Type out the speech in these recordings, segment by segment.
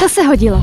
To se hodilo.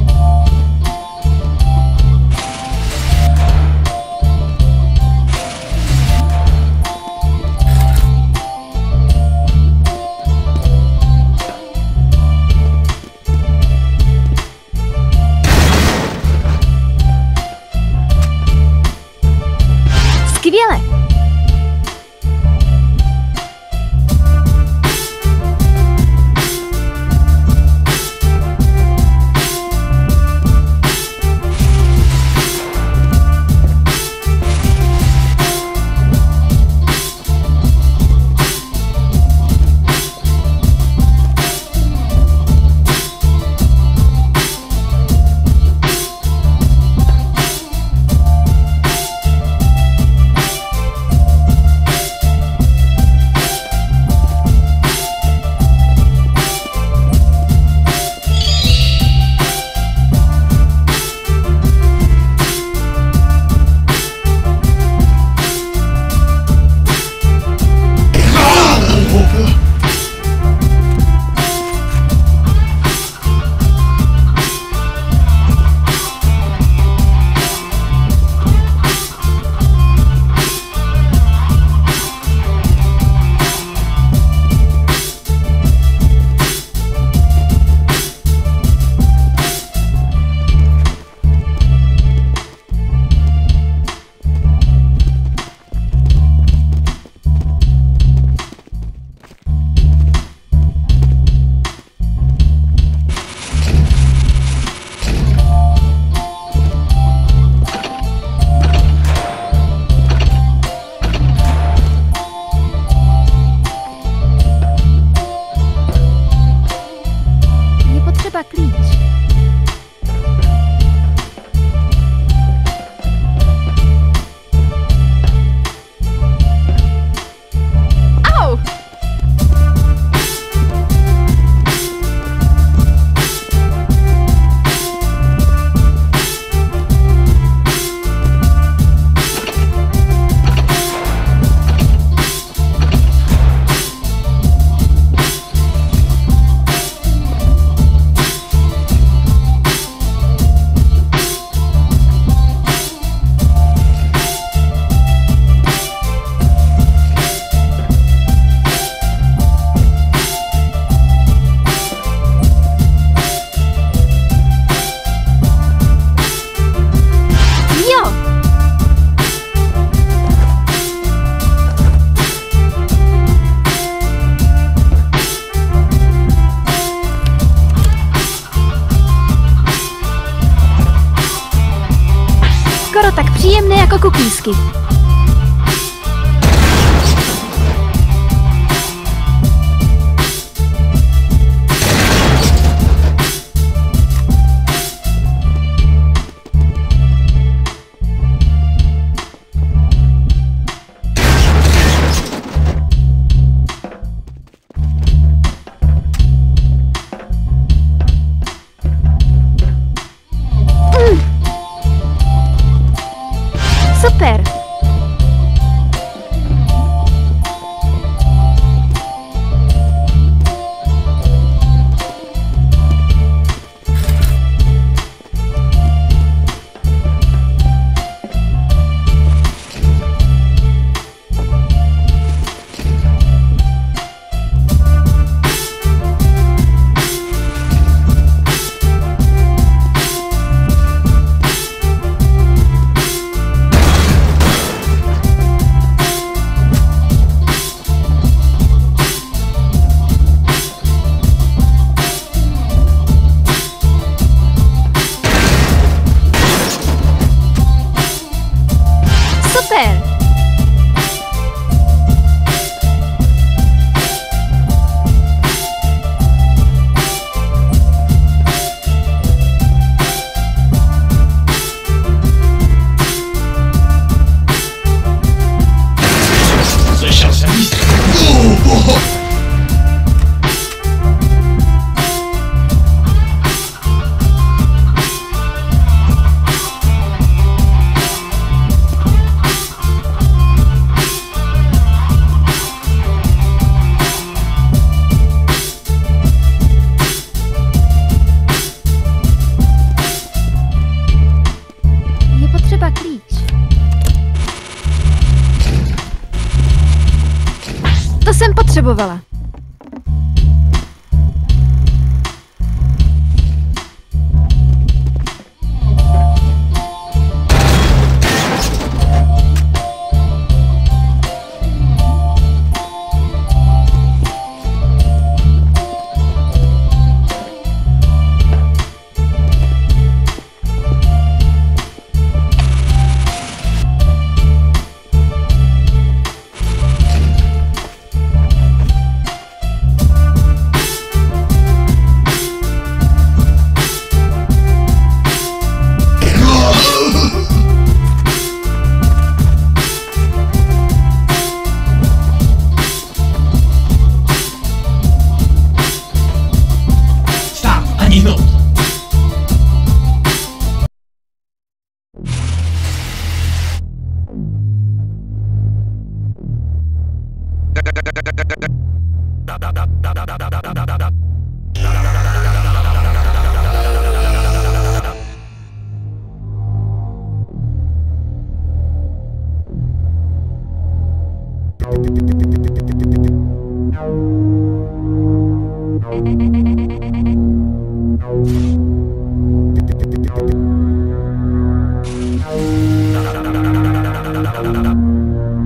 Skoro tak příjemné jako kukísky. Bová lá. Thank you.